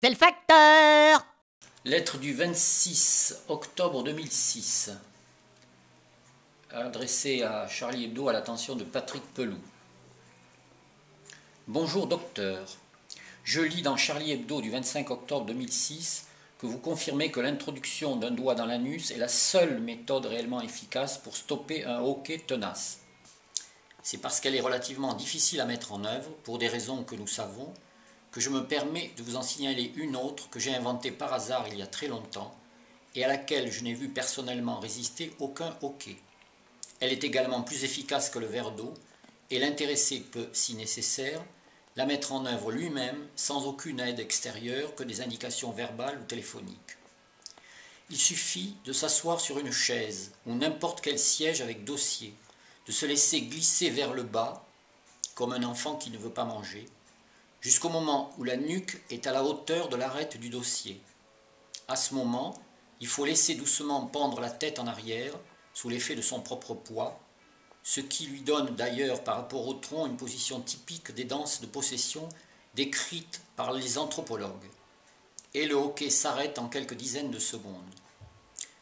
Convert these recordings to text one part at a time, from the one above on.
C'est le facteur Lettre du 26 octobre 2006, adressée à Charlie Hebdo à l'attention de Patrick Peloux. Bonjour docteur, je lis dans Charlie Hebdo du 25 octobre 2006 que vous confirmez que l'introduction d'un doigt dans l'anus est la seule méthode réellement efficace pour stopper un hoquet tenace. C'est parce qu'elle est relativement difficile à mettre en œuvre, pour des raisons que nous savons, que je me permets de vous en signaler une autre que j'ai inventée par hasard il y a très longtemps et à laquelle je n'ai vu personnellement résister aucun hoquet. Elle est également plus efficace que le verre d'eau et l'intéressé peut, si nécessaire, la mettre en œuvre lui-même sans aucune aide extérieure que des indications verbales ou téléphoniques. Il suffit de s'asseoir sur une chaise ou n'importe quel siège avec dossier, de se laisser glisser vers le bas, comme un enfant qui ne veut pas manger, jusqu'au moment où la nuque est à la hauteur de l'arête du dossier. À ce moment, il faut laisser doucement pendre la tête en arrière, sous l'effet de son propre poids, ce qui lui donne d'ailleurs par rapport au tronc une position typique des danses de possession décrites par les anthropologues. Et le hockey s'arrête en quelques dizaines de secondes.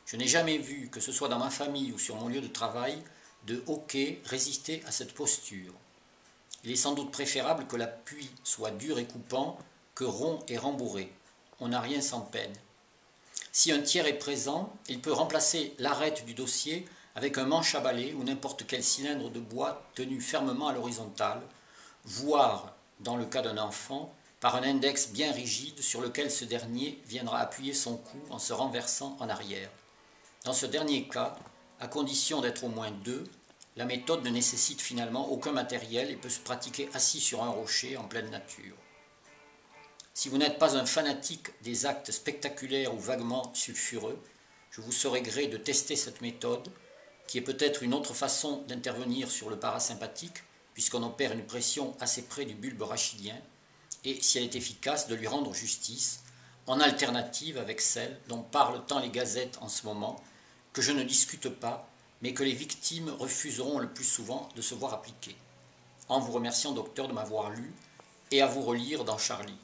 Je n'ai jamais vu, que ce soit dans ma famille ou sur mon lieu de travail, de hockey résister à cette posture. Il est sans doute préférable que l'appui soit dur et coupant que rond et rembourré. On n'a rien sans peine. Si un tiers est présent, il peut remplacer l'arête du dossier avec un manche à balai ou n'importe quel cylindre de bois tenu fermement à l'horizontale, voire, dans le cas d'un enfant, par un index bien rigide sur lequel ce dernier viendra appuyer son cou en se renversant en arrière. Dans ce dernier cas, à condition d'être au moins deux, la méthode ne nécessite finalement aucun matériel et peut se pratiquer assis sur un rocher en pleine nature. Si vous n'êtes pas un fanatique des actes spectaculaires ou vaguement sulfureux, je vous serai gré de tester cette méthode, qui est peut-être une autre façon d'intervenir sur le parasympathique, puisqu'on opère une pression assez près du bulbe rachidien, et si elle est efficace, de lui rendre justice, en alternative avec celle dont parlent tant les gazettes en ce moment, que je ne discute pas mais que les victimes refuseront le plus souvent de se voir appliquer. En vous remerciant, docteur, de m'avoir lu et à vous relire dans Charlie.